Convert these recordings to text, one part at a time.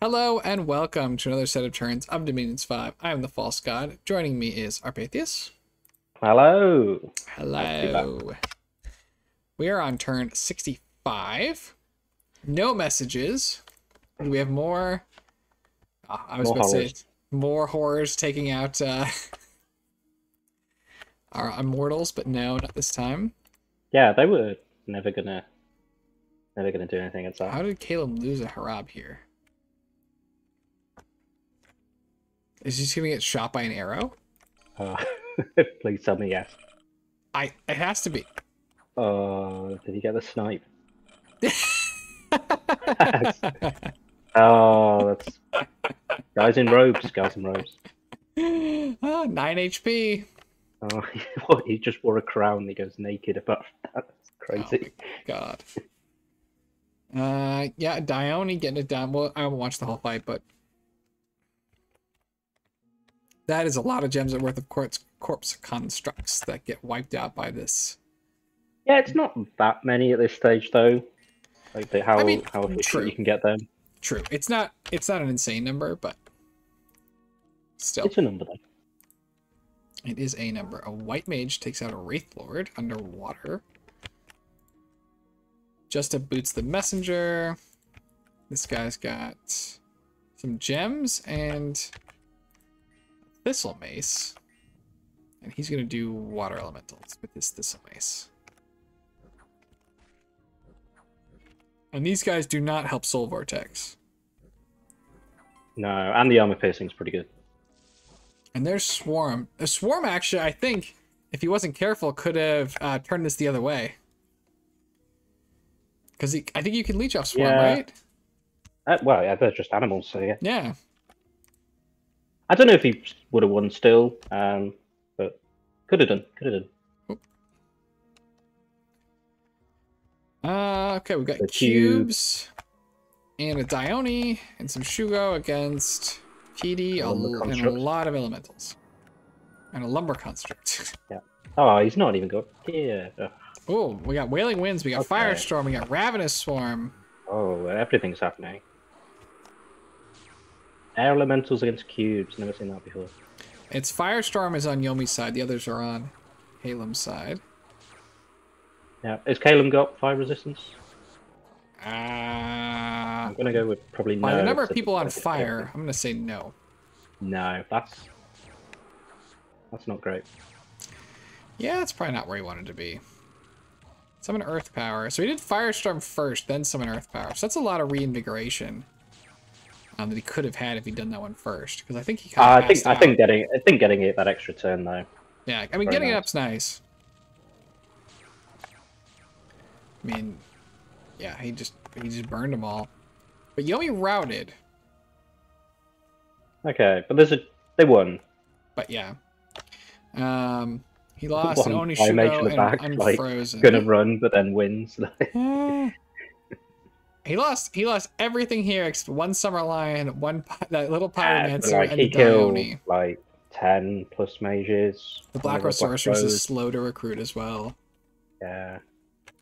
Hello and welcome to another set of turns of Dominions 5. I am the False God. Joining me is Arpathius. Hello. Hello. We are on turn 65. No messages. Do we have more? Oh, I was More about to say horrors. more horrors taking out uh, our immortals, but no, not this time. Yeah, they were never gonna, never gonna do anything at How did Caelum lose a Harab here? Is he just gonna get shot by an arrow? Uh, please tell me yes. I it has to be. Oh, did he get the snipe? Oh, that's guys in robes. Guys in robes. ah, nine HP. Oh, what? He just wore a crown. He goes naked. Above that. That's crazy. God. Uh, yeah, Dai Oni getting it done. Well, I haven't watched the whole fight, but that is a lot of gems worth of corpse corpse constructs that get wiped out by this. Yeah, it's not that many at this stage though. Like the, how mean, how efficient true. you can get them. True, it's not it's not an insane number, but still, It's a number though. it is a number. A white mage takes out a wraith lord underwater. Justa boots the messenger. This guy's got some gems and thistle mace. And he's gonna do water elementals with this thistle mace. And these guys do not help Soul Vortex. No, and the armor piercing's pretty good. And there's Swarm. A Swarm actually, I think, if he wasn't careful, could have uh, turned this the other way. Because I think you can leech off Swarm, Yeah. right? Uh, well, yeah, they're just animals, so yeah. Yeah. I don't know if he would have won still, um, but could have done. Could have done. Uh, okay, we've got The cubes and a Dai Oni and some Shugo against PD and a lot of elementals. And a lumber construct. Yeah. Oh, he's not even got here. Ugh. oh, we got Wailing Winds, we got Okay. Firestorm, we got Ravenous Swarm. Oh, everything's happening. Air elementals against cubes. Never seen that before. It's Firestorm is on Yomi's side, the others are on Halem's side. Yeah, has Caelum got fire resistance? Uh, I'm gonna go with probably by no. the number of people on fire, I'm gonna say no. No, that's that's not great. Yeah, that's probably not where he wanted to be. Summon Earth Power. So he did Firestorm first, then Summon Earth Power. So that's a lot of reinvigoration um, that he could have had if he'd done that one first. Because I think he Uh, I think I think getting I think getting it that extra turn though. Yeah, I mean, getting it up's nice. I mean, yeah, he just he just burned them all. But Yomi routed. Okay, but there's a they won. But yeah. Um, he lost an One Oni by mage in the back, and like, Unfrozen. Gonna run, but then wins. Eh. He lost. He lost everything here except one Summer Lion, one that little Yeah, Pyromancer, but, like and he the killed like ten plus mages. The Black Rose Sorceress is slow to recruit as well. Yeah.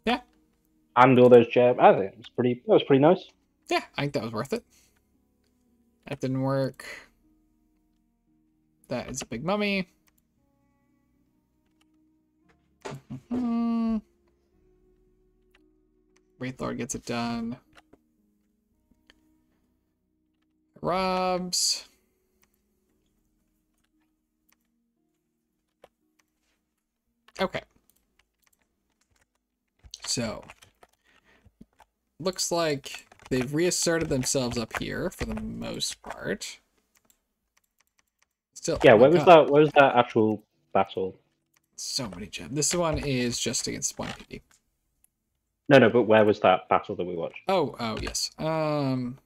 Yeah. And all those gems. I think it was pretty. That was pretty nice. Yeah, I think that was worth it. That didn't work. That is a big mummy. Mhm. Wraith Lord gets it done. Robs. Okay. So, looks like they've reasserted themselves up here for the most part. Still, Yeah. Where was God, that? Where was that actual battle? So many gems. This one is just against Spawn PD. No, no. But where was that battle that we watched? Oh, oh yes. Um.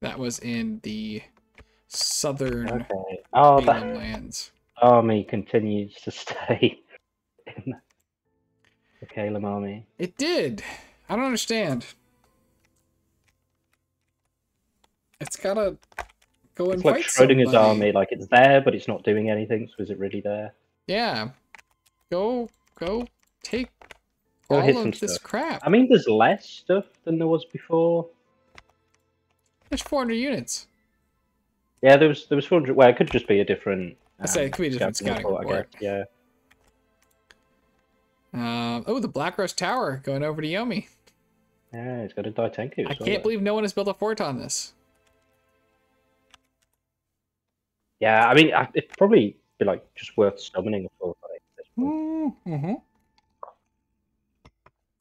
That was in the southern Okay. Oh, that lands. Oh, army continues to stay in the Caelum army. It did. I don't understand. It's gotta go and It's like Schrodinger's somebody. army. Like it's there, but it's not doing anything. So is it really there? Yeah. Go, go, take Go all of this stuff. crap. I mean, there's less stuff than there was before. There's 400 units. Yeah, there was there was 400. Well, it could just be a different. I say it could be a different scouting report. I guess. Yeah. Um, oh, the Black Rose Tower going over to Yomi. Yeah, it's got a Daitenku. I can't believe no one has built a fort on this. Yeah, I mean, it'd probably be like just worth summoning a fort on it. at this point. Mm-hmm.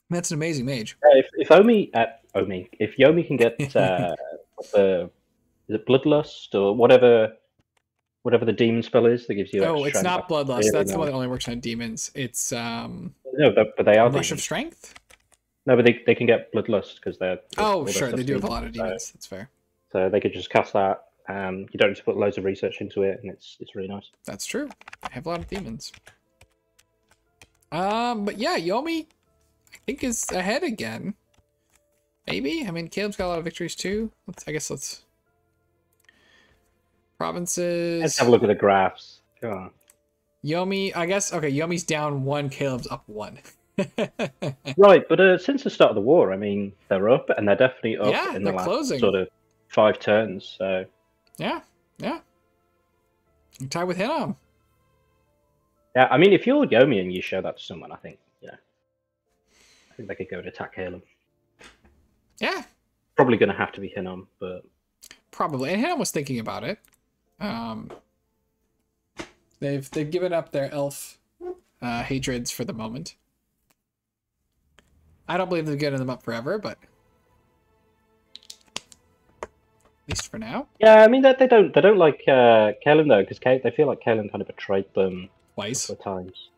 That's an amazing mage. Uh, if if Omi, uh, Omi, if Yomi can get uh, the is it Bloodlust or whatever, whatever the demon spell is that gives you. Oh, it's not Bloodlust. That's the one that only works on demons. It's um, No, but, but they are Rush of. Strength. No, but they, they can get Bloodlust because they're. Oh, sure, they do have a lot of so- demons. That's fair. So they could just cast that. Um, you don't need to put loads of research into it, and it's it's really nice. That's true. I have a lot of demons. Um, but yeah, Yomi, I think is ahead again. Maybe. I mean, Caelum's got a lot of victories too. Let's. I guess let's. Provinces. Let's have a look at the graphs. Come on. Yomi. I guess. Okay, Yomi's down one. Caelum's up one. Right, but uh, since the start of the war, I mean, they're up, and they're definitely up Yeah, in the last closing. sort of five turns. So yeah. Yeah. You tie with Hinnom. yeah, I mean, if you're Yomi and you show that to someone, I think you know, I think they could go and attack Halem. Yeah. Probably going to have to be Hinnom, but Probably. And Hinnom was thinking about it. Um, they've they've given up their elf uh, hatreds for the moment. I don't believe they're getting them up forever, but at least for now, yeah, I mean, that they don't they don't like uh, Caelum though, because they feel like Caelum kind of betrayed them twice. at times.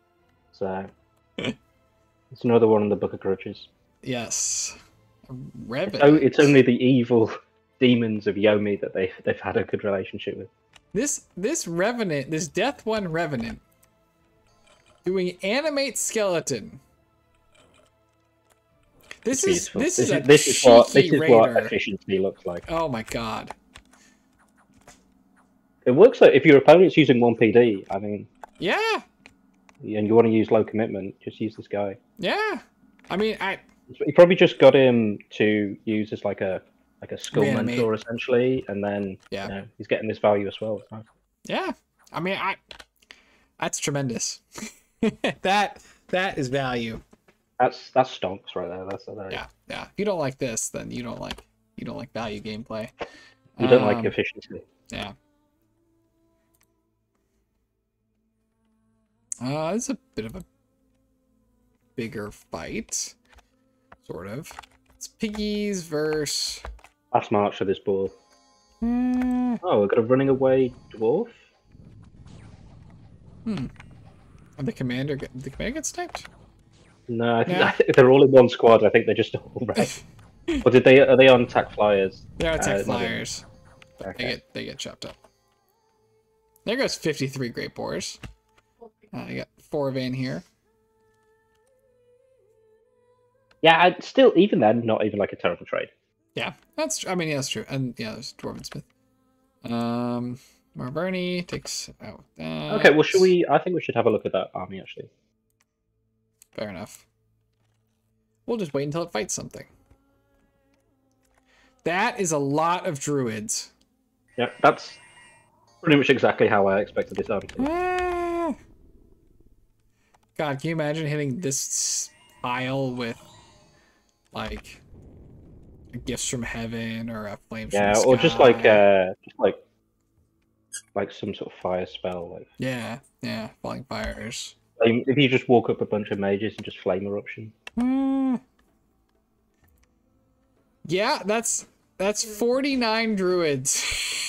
So it's another one in the Book of Grudges. Yes. Oh, it's only the evil demons of Yomi that they they've had a good relationship with. This this revenant, this Death One revenant, doing animate skeleton. This is Beautiful. this is a this is what this is what efficiency looks like. Oh my god. It works like if your opponent's using one PD. I mean, Yeah. and you want to use low commitment, just use this guy. Yeah. I mean, I You probably just got him to use as like a like a Reanimate. mentor essentially, and then Yeah. you know, he's getting this value as well. Yeah. I mean, I that's tremendous. that that is value. That's that's stonks right there. That's very, Yeah. Yeah. If you don't like this, then you don't like you don't like value gameplay. You don't Um, like efficiency. Yeah. Uh, it's a bit of a bigger fight, sort of. It's piggies versus. Last march for this ball. Hmm. Oh, we've got a running away dwarf. hmm. And the commander, get, the commander gets sniped. No, I think, Yeah. I think they're all in one squad. I think they're just all red. or did they? Are they on attack flyers? They're attack Uh, no, they- flyers. They get they get chopped up. There goes fifty-three great boars. Uh, I got four van here. Yeah, I, still, even then, not even like a terrible trade. Yeah, that's. tr- I mean, yeah, that's true. And yeah, there's Dwarven Smith. Um, Marverni takes out that. Okay, well, should we? I think we should have a look at that army actually. Fair enough. We'll just wait until it fights something. That is a lot of druids. Yeah, that's pretty much exactly how I expected this army to. be. Ah. God, can you imagine hitting this pile with like gifts from heaven or a flame Yeah, or just like uh, just like like some sort of fire spell. Like yeah, yeah, falling fires. if you just walk up a bunch of mages and just flame eruption. Hmm. Yeah, that's that's 49 druids.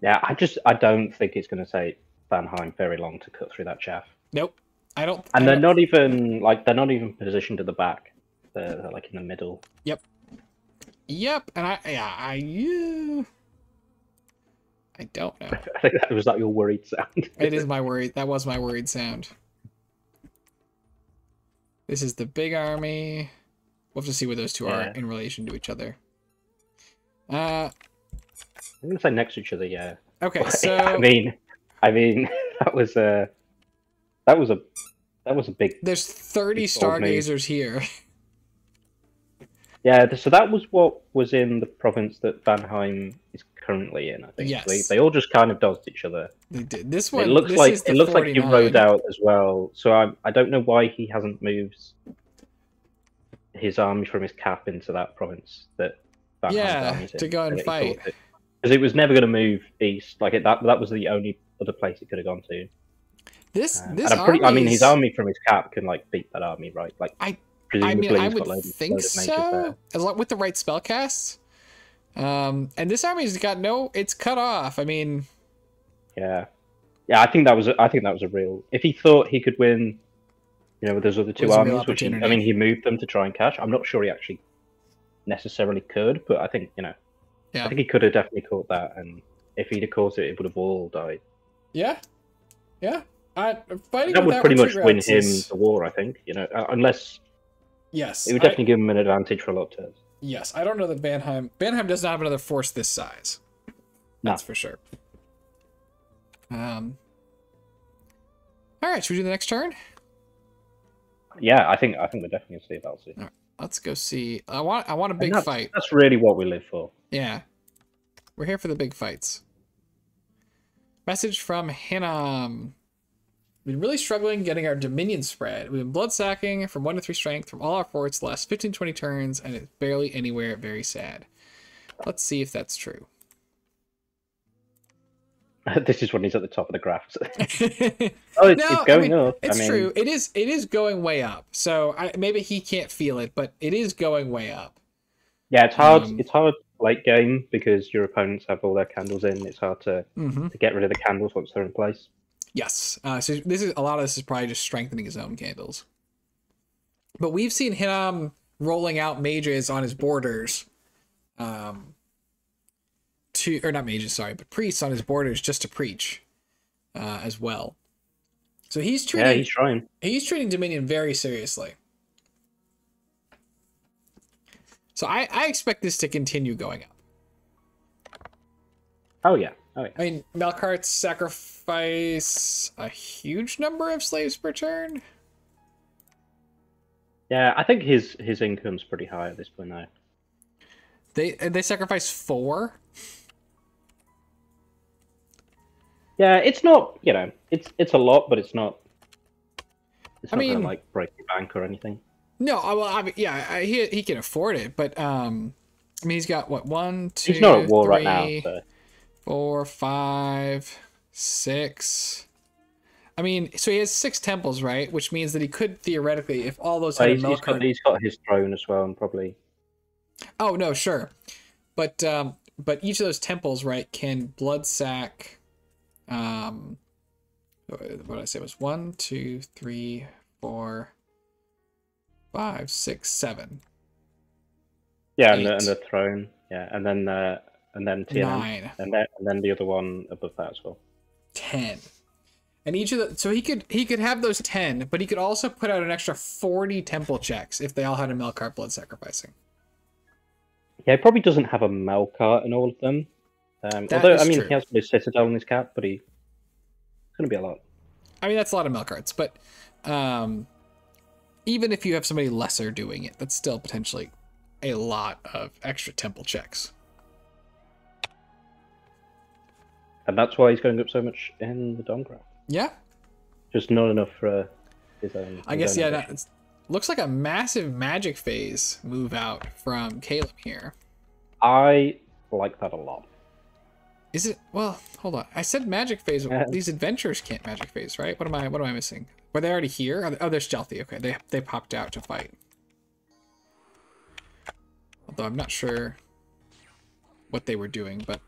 Yeah, I just I don't think it's going to take Vanheim very long to cut through that chaff. nope. I don't And I they're don't- not even like they're not even positioned at the back. They're, like in the middle. Yep, Yep, and I yeah, I yeah. I don't know. I think that was that your worried sound. It is my worried. That was my worried sound. This is the big army. We'll have to see where those two Yeah. are in relation to each other. Uh, I'm gonna say next to each other. Yeah. okay, so I mean, I mean that was a that was a that was a big. There's 30 Big stargazers here. Yeah, so that was what was in the province that Vanheim is currently in. I think Yes. they, they all just kind of dodged each other. They did. This one it looks this like it looks like he rode out as well. So I I don't know why he hasn't moved his army from his cap into that province that Vanheim's Yeah, to go and so that he fight. because it was never going to move east. Like it, that that was the only other place it could have gone to. This Um, this pretty, I mean, his army from his cap can like beat that army, right? Like I- I mean, I would think loads of mages so, as long with the right spellcasts. Um, and this army's got no. It's cut off. I mean, Yeah, yeah. I think that was a, I think that was a real. If he thought he could win, you know, with those other two Was a real armies, which he, I mean, he moved them to try and cash. I'm not sure he actually necessarily could, but I think you know, Yeah. I think he could have definitely caught that. And if he'd have caught it, it would have all died. yeah, yeah. I, fighting That would without pretty much win him is- the war, I think. You know, uh, unless Yes, it would I- definitely give him an advantage for a lot of turns. Yes, I don't know that Vanheim. Vanheim does not have another force this size. No. That's for sure. Um. All right, should we do the next turn? Yeah, I think I think we're definitely gonna see about it. Let's go see. I want. I want a big that's, fight. That's really what we live for. Yeah, we're here for the big fights. Message from Hinnom. We've been really struggling getting our Dominion spread. We've been blood sacking from 1 to 3 strength from all our forts the last 15 20 turns, and it's barely anywhere. Very sad. Let's see if that's true. this is when he's at the top of the graph. oh, it's, No, it's I going mean, up. It's I mean, true. It is. It is going way up. So I, maybe he can't feel it, but it is going way up. Yeah, it's hard. Um, it's hard late game because your opponents have all their candles in. It's hard to, Mm-hmm. to get rid of the candles once they're in place. Yes. Uh, so this is a lot of this is probably just strengthening his own candles. But we've seen him rolling out mages on his borders, um, to or not mages, sorry, but priests on his borders just to preach, uh, as well. So he's treating Yeah, he's trying. he's treating Dominion very seriously. So I, I expect this to continue going up. Oh yeah. Oh. I mean, Melkarts sacrifice a huge number of slaves per turn. Yeah, I think his his income's pretty high at this point now. They they sacrifice four. Yeah, it's not. You know, it's it's a lot, but it's not. It's I not gonna, mean- like break the bank or anything. No, I- well, I mean, yeah, I, he he can afford it, but um, I mean, he's got what one, two, He's not at war right now. So. Four, five, six. I mean, so he has six temples, right? Which means that he could theoretically, if all those had he's, he's got he's got his throne as well, and probably Oh no, sure, but um, but each of those temples, right, can blood sack. Um, what did I say? It was one, two, three, four, five, six, seven, yeah, and the, and the throne, yeah, and then uh, and then nine, and then and then the other one above that as well. ten. And each of the so he could he could have those ten, but he could also put out an extra forty temple checks if they all had a Melkart blood sacrificing. Yeah, he probably doesn't have a Melkart in all of them. Um, although I mean, true. he has his Citadel in his cap, but he it's gonna be a lot. I mean that's a lot of Melkarts, but um, even if you have somebody lesser doing it, that's still potentially a lot of extra temple checks. And that's why he's going up so much in the Dom graph. Yeah, Just not enough for uh, his own. I guess own yeah. That, looks like a massive magic phase move out from Caelum here. I like that a lot. Is it? Well, hold on. I said magic phase. Yeah. These adventurers can't magic phase, right? What am I? What am I missing? Were they already here? Are they- oh, they're stealthy. Okay, they they popped out to fight. Although I'm not sure what they were doing, but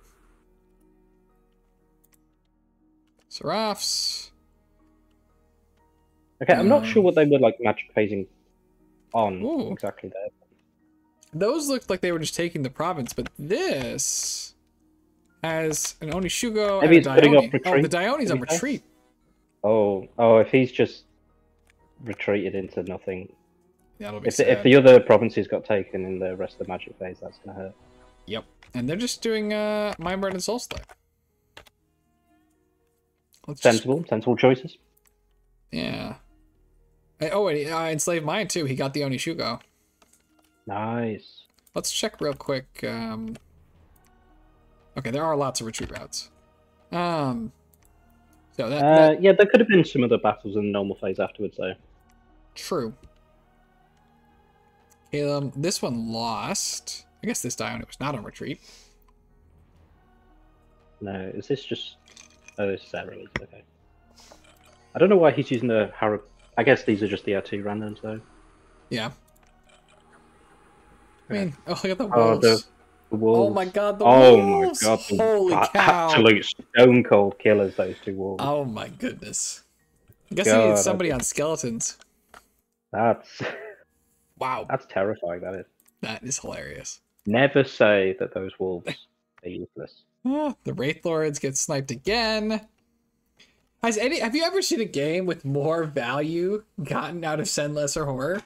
Seraphs. Okay, I'm not Um, sure what they were like magic phasing on Ooh. exactly there. Those looked like they were just taking the province, but this has an Oni Shogun Maybe and a putting up Dai Oni. Oh, the Dai Oni's on retreat. Oh, oh, if he's just retreated into nothing, That'll be if the, sad. if the other provinces got taken in the rest of the magic phase, that's gonna hurt. Yep. And they're just doing uh Mind Burn and Soul Soulslave. Let's just- Sensible, sensible choices. yeah. Uh, Oh, and he, uh, enslaved mine too. He got the Oni Shogun. Nice. Let's check real quick. Um, okay, there are lots of retreat routes. Um, so that, Uh, that yeah, there could have been some other battles in the normal phase afterwards, though. true. Caelum, this one lost. I guess this Dai Oni was not on retreat. No, is this just? Oh, is Aeroles. Okay. I don't know why he's using the Harrow. I guess these are just the R2 randoms, though. Yeah. I mean, oh look at the Oh, wolves. the, the wolves. Oh my god, the oh wolves! my god! the Holy cow! Absolute stone cold killers, those two wolves. Oh my goodness. I guess God, I I need somebody on skeletons. That's Wow, that's terrifying. That is. that is hilarious. Never say that those wolves are useless. The Wraith Lords get sniped again. Has any have you ever seen a game with more value gotten out of Send Lesser Horror?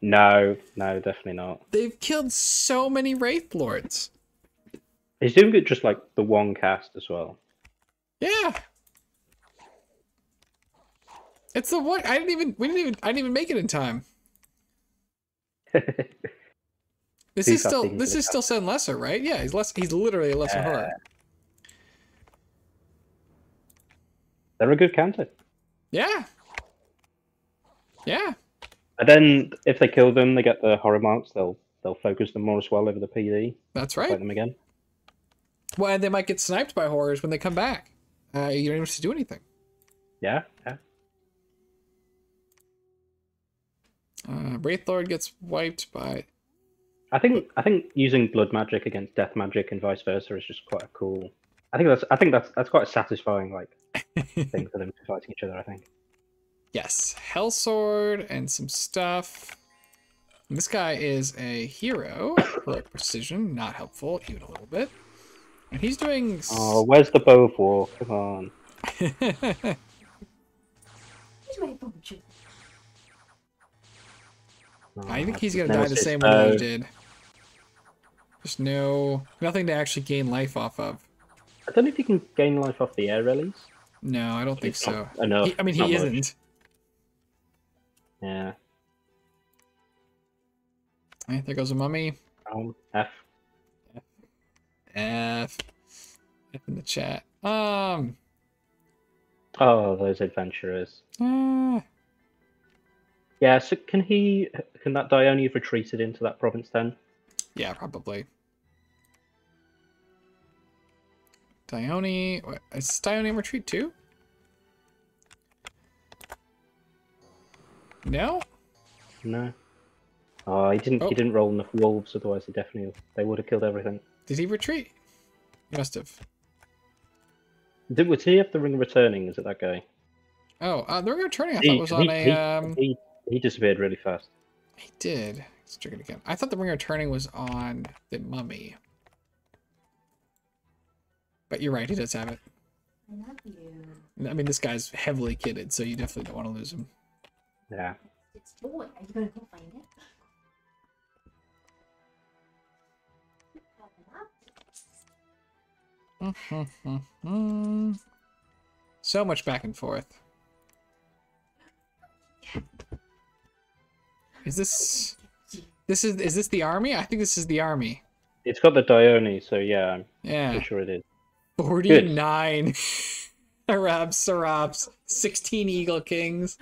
No, no, definitely not. They've killed so many Wraith Lords. He's doing it just like the one cast as well. Yeah. It's the one I didn't even we didn't even I didn't even make it in time. This is still this is still Send Lesser, right? Yeah, he's less he's literally a lesser horror. They're a good counter. Yeah. Yeah. And then if they kill them, they get the horror marks. They'll they'll focus them more as well over the PD. That's Fight right. them again. Well, and they might get sniped by horrors when they come back. Uh, you don't even have to do anything. Yeah, yeah. Uh, Wraith Lord gets wiped by. I think I think using blood magic against death magic and vice versa is just quite a cool. I think that's I think that's that's quite a satisfying like thing for them fighting each other. I think. yes, Hell Sword and some stuff. And this guy is a hero. Heroic precision, not helpful even a little bit. And he's doing. Oh, where's the bow of war? Come on. I think he's gonna die the same way you did. There's no nothing to actually gain life off of. I don't know if you can gain life off the air release. No, I don't think It's so. enough. He- I mean, he much. isn't. Yeah. Eh, there goes a mummy. Um, F. F. F in the chat. Um. Oh, those adventurers. uh, Yeah. So can he? Can that Dai Oni have retreated into that province then? yeah, probably. Dai Oni. is Dai Oni in retreat too? No? No. Oh, he didn't. Oh. He didn't roll enough wolves. Otherwise, he definitely they would have killed everything. Did he retreat? He must have. Did was he have the ring returning? Is it that guy? Oh, uh, the ring returning I He- thought was on he- a. he- Um, He he disappeared really fast. he did. Let's check it again. I thought the ring returning was on the mummy. But you're right, he does have it. I love you. I mean, this guy's heavily kitted, so you definitely don't want to lose him. Yeah. It's boy. Are you gonna go find it? so much back and forth. Is this this is is this the army? I think this is the army. It's got the Dai Oni, so yeah, I'm Yeah, pretty sure it is. Forty nine. Harab Seraphs, sixteen Eagle Kings.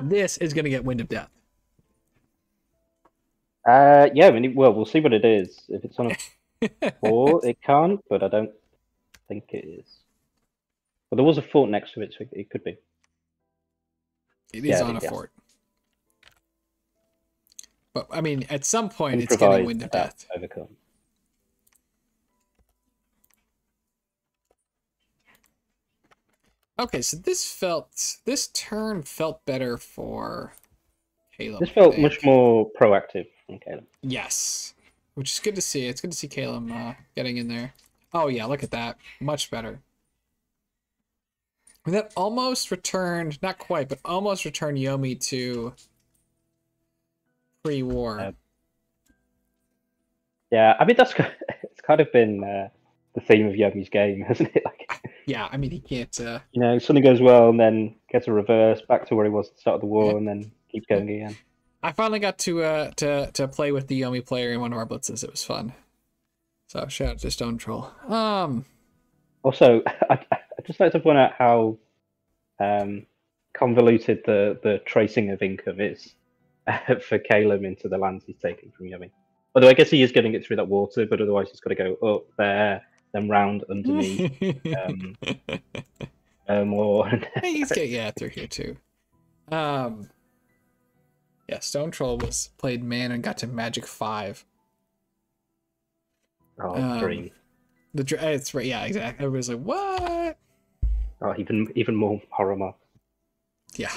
This is gonna get Wind of Death. Uh, yeah. I mean, well, we'll see what it is. If it's on a four, it can't, but I don't think it is. But there was a fort next to it, so it- it could be. It is Yeah, on a yeah. fort. But I mean, at some point, it's getting Wind of that Death. Overcome. Okay, so this felt this turn felt better for Caelum. This felt much more proactive from Caelum. Yes, which is good to see. It's good to see Caelum uh, getting in there. Oh yeah, look at that, much better. And that almost returned, not quite, but almost returned Yomi to pre-war. Uh, Yeah, I mean that's it's kind of been uh, the theme of Yomi's game, hasn't it? Like, Yeah, I mean he can't. Uh, you know, something goes well and then gets a reverse back to where he was at the start of the war, and then keeps going again. I finally got to uh to to play with the Yomi player in one of our blitzes. It was fun. So shout out to Stone Troll. Um, Also, I I just like to point out how um, convoluted the, the tracing of income is for Caelum into the lands he's taking from Yomi. Although I guess he is getting it through that water, but otherwise he's got to go up there, then round underneath, um, uh, more. Hey, he's get yeah through here too. Um, yeah, Stone Troll was played man and got to Magic Five. oh, Um, dream. The it's right, yeah, exactly. Everybody's like, what? Oh, even even more horror mark. Yeah.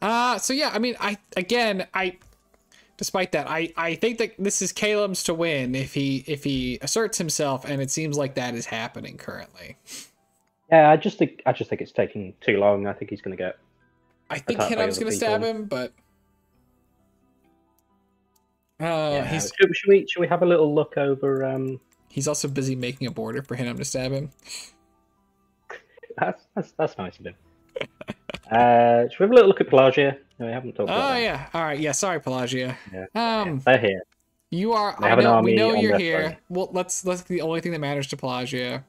Uh so yeah, I mean I again I despite that, I I think that this is Caelum's to win if he if he asserts himself and it seems like that is happening currently. Yeah, I just think I just think it's taking too long. I think he's going to get. I think Hinnom's other gonna stab him, but uh yeah. he's Should, should we should we have a little look over? Um, he's also busy making a border for Hinnom to stab him. that's that's, that's nice of him. uh, should we have a little look at Pelagia? No, we haven't talked Oh about that. yeah. All right, yeah, sorry Pelagia. Yeah. Um They're here. you are They I have an know we know you're here. throne. Well let's let's the only thing that matters to Pelagia.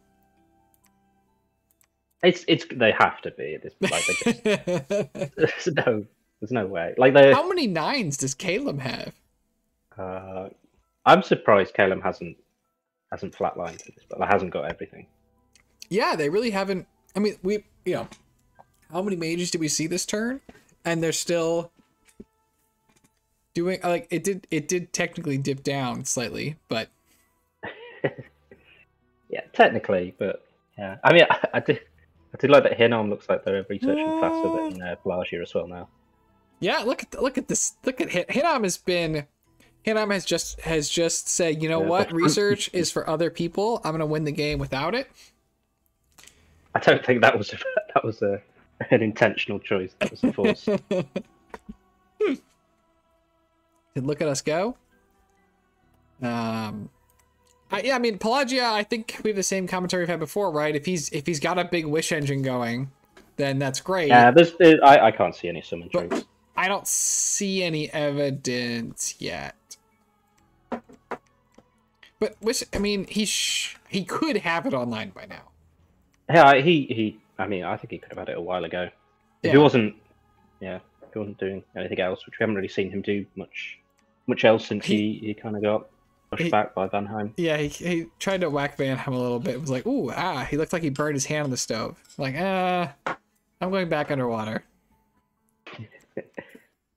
It's it's they have to be at this like just, there's no there's no way like they How many nines does Caelum have? uh, I'm surprised Caelum hasn't hasn't flatlined this but hasn't got everything Yeah, they really haven't. I mean, we, you know, how many mages did we see this turn? And they're still doing like it did. It did technically dip down slightly, but yeah technically but yeah I mean I, I did I did like that Hinnom looks like they're researching faster than uh, Pelagia as well now yeah. Look at look at this. Look at Hin- Hinnom has been. Hinnom has just has just said, you know Yeah, what? Research is for other people. I'm gonna win the game without it. I don't think that was a, that was a an intentional choice that was a force And look at us go. Um, I, yeah, I mean Pelagia. I think we have the same commentary we've had before, right? If he's if he's got a big wish engine going, then that's great. yeah there's, there I, I can't see any summon I don't see any evidence yet. But wish, I mean, he sh- he could have it online by now. Yeah, he he. I mean, I think he could have had it a while ago. If Yeah. he wasn't, yeah, if he wasn't doing anything else, which we haven't really seen him do much, much else since he he, kind of got pushed He- back by Van. Yeah, he, he tried to whack Vanheim a little bit. It was like, ooh, ah, he looked like he burned his hand on the stove. Like, ah, I'm going back underwater.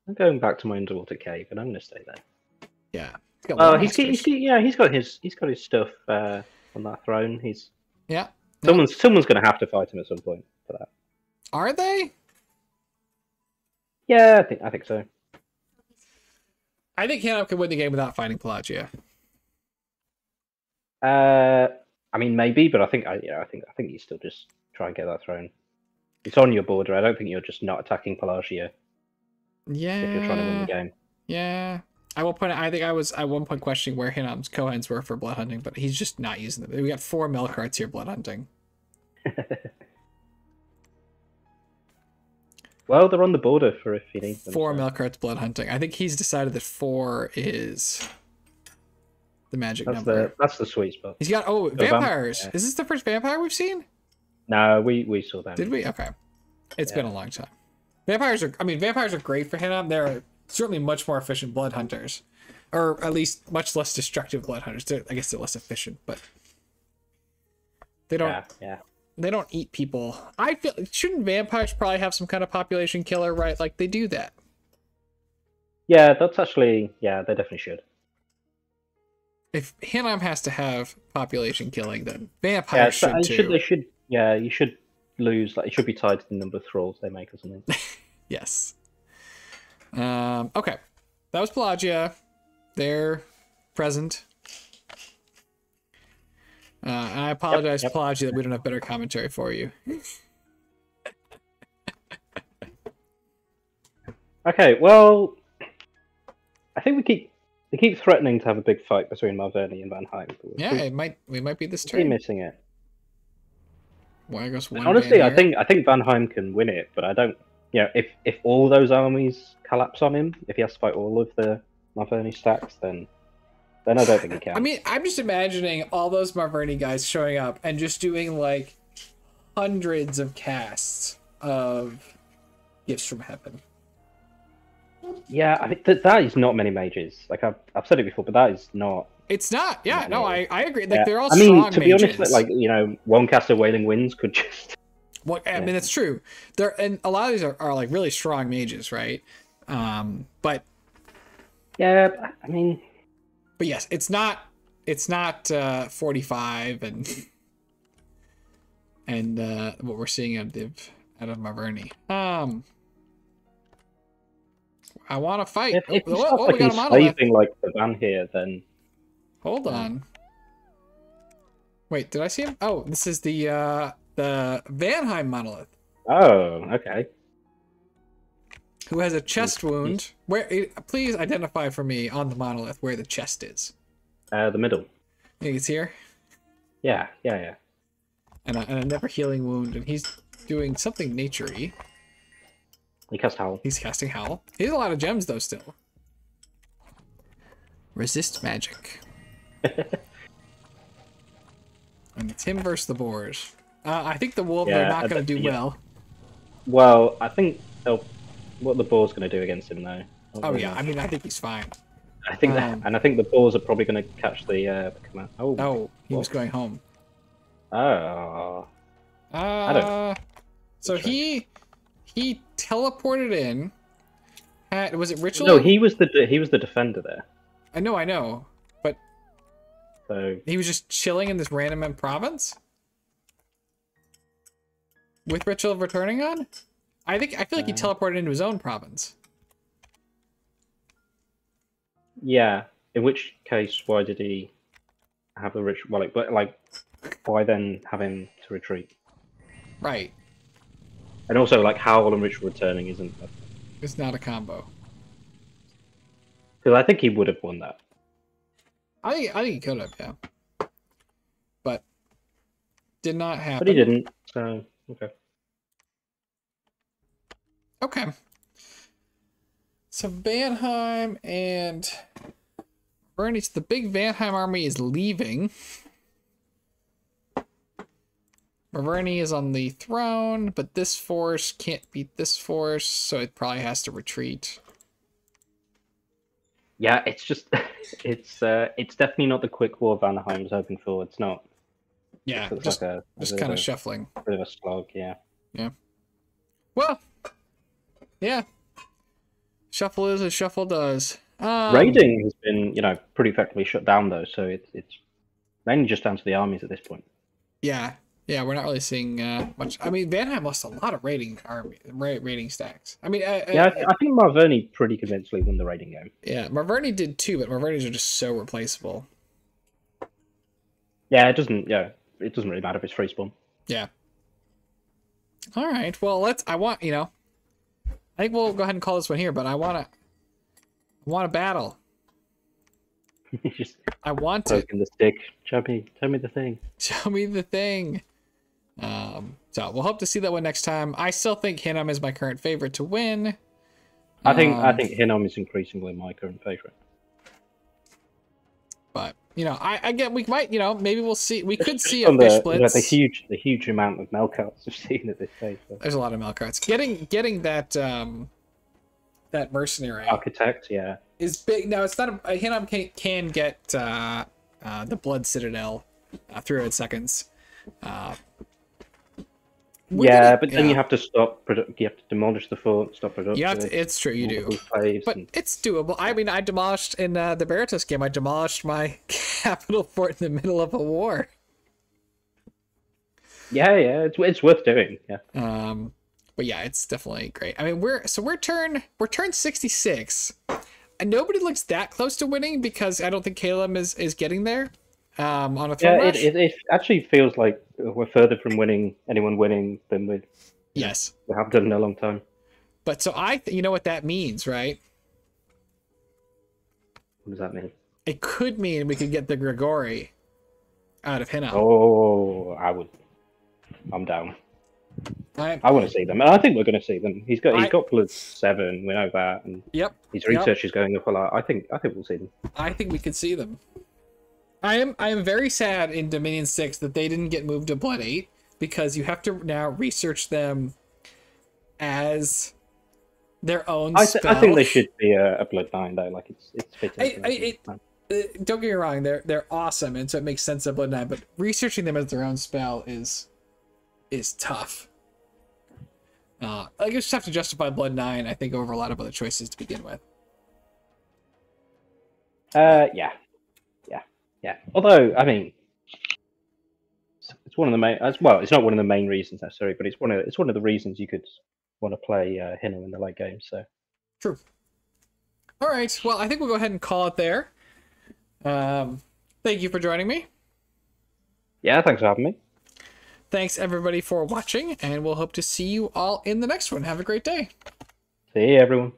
I'm going back to my underwater cave, and I'm going to stay there. Yeah. He's got Oh, he's, he's, he's yeah, he's got his he's got his stuff uh, on that throne. He's Yeah. Someone's someone's going to have to fight him at some point for that. Are they? Yeah, I think I think so. I think Hinnom could win the game without fighting Pelagia. Uh, I mean, maybe, but I think I yeah, I think I think you still just try and get that throne. It's on your border. I don't think you're just not attacking Pelagia Yeah. if you're trying to win the game. Yeah. I will point out, I think I was at one point questioning where Hinnom's Cohens were for blood hunting, but he's just not using them. We got four Melkarts here blood hunting. Well, they're on the border for if you need them. Four so- milk blood hunting. I think he's decided that four is the magic That's number. the that's the sweet spot. He's got oh vamp- vampires. yeah. Is this the first vampire we've seen? No, we we saw them. Did we? Okay. It's Yeah. been a long time. Vampires are I mean vampires are great for Hinnom. They're certainly much more efficient blood hunters. Or at least much less destructive blood hunters. They're, I guess they're less efficient, but they don't Yeah, yeah. They don't eat people. I feel shouldn't vampires probably have some kind of population killer, right? Like they do that. Yeah, that's actually yeah, they definitely should. If Hinnom has to have population killing, then Yeah, vampires so, should too. should they should yeah, you should lose like it should be tied to the number of thralls they make or something. Yes. Um, okay. That was Pelagia. They're present. Uh, and I apologize, yep. Pelagia, that we don't have better commentary for you. okay, well I think we keep we keep threatening to have a big fight between Marverni and Van Heim. but we Yeah, it might. We might be this turn. missing it. Why goes one? Honestly, I think I think Van Heim can win it, but I don't. You know, if if all those armies collapse on him, if he has to fight all of the Marverni stacks, then then I don't think he can. I mean, I'm just imagining all those Marverni guys showing up and just doing like hundreds of casts of gifts from heaven. yeah, I mean th- that is not many mages. Like I've I've said it before, but that is not. It's not. Yeah, Yeah, no. I, I agree. Like yeah. they're all I mean, strong to be honest, mages. like you know, one caster Wailing Winds could just. Well, I Yeah. mean, that's true. There and a lot of these are, are like really strong mages, right? Um, but Yeah, I mean, but yes, it's not it's not uh 45 and and uh what we're seeing out of out of Marverni. Um I want to fight. if, if oh, oh, oh, like got a monolith. like the van here, then Hold on. Wait, did I see him? Oh, this is the uh the Vanheim monolith oh, okay. Who has a chest wound. Where eh, please identify for me on the monolith where the chest is. Uh, the middle. I think it's here. Yeah, yeah, yeah. And a, and a never healing wound and he's doing something naturey. He cast Howl. He's casting Howl. He has a lot of gems though still. Resist magic. and it's him versus the boars. Uh, I think the wolves are not going to do yeah. well. Well, I think oh, what the boar's going to do against him though. Oh yeah, I mean I think he's fine. I think that, um, and I think the boars are probably going to catch the uh, the. Oh, Oh, he was going home. oh, Uh, don't- so That's right. he he teleported in. Had, was it ritual? no, he was the he was the defender there. I know, I know, but So he was just chilling in this random province with ritual of returning on. I think I feel like he teleported into his own province. yeah, in which case, why did he have the ritual? Well, like, but like, why then have him to retreat? Right, And also, like, Howl and ritual returning isn't it's not a combo. because I think he would have won that. I I think he could have, yeah, but did not happen. But he didn't. So okay. Okay. So Vanheim and Bernie, the big Vanheim army is leaving. Marverni is on the throne, but this force can't beat this force, so it probably has to retreat. Yeah, it's just it's uh it's definitely not the quick war Vanaheim was hoping for. It's not. Yeah, It's just like a, a just kind of a, shuffling. bit of a slog. yeah. Yeah. Well, yeah. Shuffle is as shuffle does. Um, Raiding has been, you know, pretty effectively shut down though, so it's it's mainly just down to the armies at this point. Yeah, yeah, we're not really seeing uh, much. I mean, Vanheim lost a lot of rating army ra- rating stacks. I mean, uh, Yeah, I, uh, th- I think Marverni pretty convincingly won the raiding game. yeah, Marverni did too, but Marvernis are just so replaceable. Yeah, it doesn't. Yeah, it doesn't really matter if it's free spawn. Yeah. All right. Well, let's. I want you know. I think we'll go ahead and call this one here, but I want to. I want a battle. Just I want to the stick. Show me, tell me the thing. show me the thing. Um. So we'll hope to see that one next time. I still think Hinnom is my current favorite to win. I think I Um, think Hinnom is increasingly my current favorite. You know, I, I get we might you know maybe we'll see. We could see a on fish the, you know, the huge the huge amount of Melkarts we've seen at this stage. So. There's a lot of Melkarts. Getting getting that um that mercenary Architect, yeah. is big. Now it's not a, a Hinnom can, can get uh, uh, the Blood Citadel uh, through its seconds. Uh, we're yeah, gonna- but then yeah. you have to stop. Produ- you have to demolish the fort, stop production. You have to, it's true, you do. But and, it's doable. I mean, I demolished in uh, the Veritas game. I demolished my capital fort in the middle of a war. yeah, yeah, it's it's worth doing. Yeah, Um, but yeah, it's definitely great. I mean, we're so we're turn we're turn sixty six, and nobody looks that close to winning because I don't think Caelum is is getting there. Um, on a yeah. It, it, it actually feels like we're further from winning anyone winning than we, yes, we have done in a long time. but so I th- you know what that means, right? What does that mean? It could mean we could get the Grigori out of Hinnom. Oh, I would. I'm down. I, I want to see them, and I think we're going to see them. He's got he's I- got plus seven. We know that, and yep, his Yep. research is going up a lot. I think I think we'll see them. I think we could see them. I am I am very sad in Dominion Six that they didn't get moved to Blood Eight because you have to now research them as their own I, th- spell. I think they should be a, a blood nine though. Like it's it's fitting. I- I- them. it- Uh, Don't get me wrong, they're they're awesome, and so it makes sense of Blood Nine. But researching them as their own spell is is tough. Uh, I just have to justify Blood Nine. I think over a lot of other choices to begin with. Uh, yeah, yeah. Although, I mean, it's, one of the main. As well, it's not one of the main reasons necessarily, but it's one of it's one of the reasons you could want to play uh, Hinnom in the late game. So, True. All right. Well, I think we'll go ahead and call it there. Um, thank you for joining me. yeah, thanks for having me. Thanks everybody for watching, and we'll hope to see you all in the next one. Have a great day. See you, everyone.